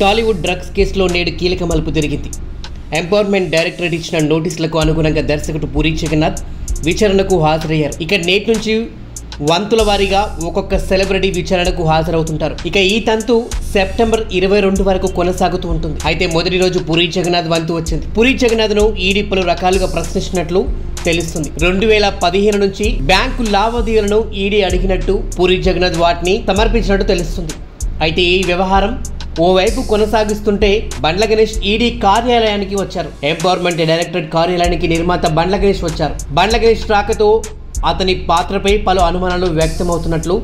Tollywood drugs కేసులో నేడు కీలక మలుపు తిరిగింది. ఎంపవర్మెంట్ డైరెక్టరేట్ ఇచ్చిన నోటీసులకు అనుగుణంగా దర్శకుడు పూరి జగన్నాథ్ విచారణకు హాజరయ్యారు. ఇక నేటి నుంచి వంతుల వారీగా ఒక్కొక్క సెలబ్రిటీ విచారణకు హాజరవుతుంటారు. ఇక ఈ తంతు సెప్టెంబర్ ఇరవై రెండు వరకు కొనసాగుతూ ఉంటుంది. అయితే మొదటి రోజు పూరి జగన్నాథ్ వంతు వచ్చింది. పూరి జగన్నాథ్ను ఈడీ పలు రకాలుగా ప్రశ్నించినట్లు తెలుస్తుంది. రెండు వేల పదిహేను నుంచి బ్యాంకు లావాదేవీలను ఈడీ అడిగినట్టు పూరి జగన్నాథ్ వాటిని సమర్పించినట్టు తెలుస్తుంది. అయితే ఈ వ్యవహారం ఓవైపు కొనసాగిస్తుంటే బండ్ల గణేష్ ఈడీ కార్యాలయానికి వచ్చారు. ఎంపవర్మెంట్ డైరెక్టరేట్ కార్యాలయానికి నిర్మాత బండ్ల గణేష్ వచ్చారు. బండ్ల గణేష్ రాకతో అతని పాత్రపై పలు అనుమానాలు వ్యక్తమవుతున్నట్లు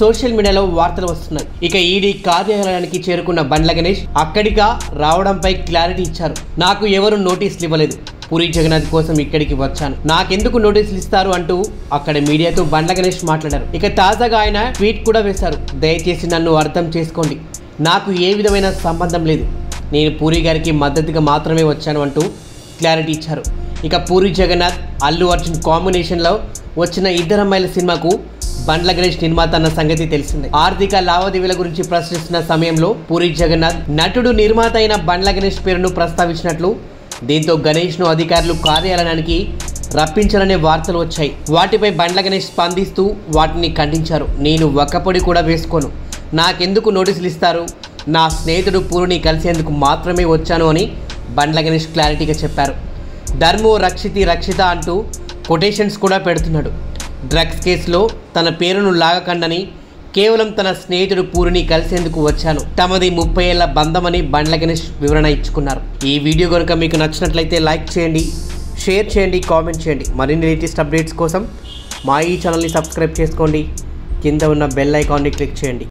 సోషల్ మీడియాలో వార్తలు వస్తున్నాయి. ఇక ఈడీ కార్యాలయానికి చేరుకున్న బండ్ల గణేష్ అక్కడిగా రావడంపై క్లారిటీ ఇచ్చారు. నాకు ఎవరు నోటీసులు ఇవ్వలేదు. పూరి జగన్నాథ్ కోసం ఇక్కడికి వచ్చాను. నాకెందుకు నోటీసులు ఇస్తారు అంటూ అక్కడ మీడియాతో బండ్ల గణేష్ మాట్లాడారు. ఇక తాజాగా ఆయన ట్వీట్ కూడా వేశారు. దయచేసి నన్ను అర్థం చేసుకోండి. నాకు ఏ విధమైన సంబంధం లేదు. నేను పూరి గారికి మద్దతుగా మాత్రమే వచ్చాను అంటూ క్లారిటీ ఇచ్చారు. ఇక పూరి జగన్నాథ్ అల్లు అర్జున్ కాంబినేషన్లో వచ్చిన ఇద్దరమ్మాయిల సినిమాకు బండ్ల గణేష్ నిర్మాత అన్న సంగతి తెలిసిందే. ఆర్థిక లావాదేవీల గురించి ప్రశ్నిస్తున్న సమయంలో పూరి జగన్నాథ్ నటుడు నిర్మాత అయిన బండ్ల గణేష్ పేరును ప్రస్తావించినట్లు దీంతో గణేష్ను అధికారులు కార్యాలయానికి రప్పించాలనే వార్తలు వచ్చాయి. వాటిపై బండ్ల గణేష్ స్పందిస్తూ వాటిని ఖండించారు. నేను ఒక్కపొడి కూడా వేసుకోను. నాకెందుకు నోటీసులు ఇస్తారు? నా స్నేహితుడు పూరుని కలిసేందుకు మాత్రమే వచ్చాను అని బండ్ల గణేష్ క్లారిటీగా చెప్పారు. ధర్మో రక్షితి రక్షిత అంటూ కొటేషన్స్ కూడా పెడుతున్నాడు. డ్రగ్స్ కేసులో తన పేరును లాగకండని కేవలం తన స్నేహితుడు పూరిని కలిసేందుకు వచ్చాను. తమది ముప్పై ఏళ్ళ బంధమని బండ్ల గణేష్ వివరణ ఇచ్చుకున్నారు. ఈ వీడియో కనుక మీకు నచ్చినట్లయితే లైక్ చేయండి షేర్ చేయండి కామెంట్ చేయండి. మరిన్ని లేటెస్ట్ అప్డేట్స్ కోసం మా ఈ ఛానల్ని సబ్స్క్రైబ్ చేసుకోండి. కింద ఉన్న బెల్ ఐకాన్ని క్లిక్ చేయండి.